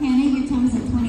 Hannah, your time's at 20.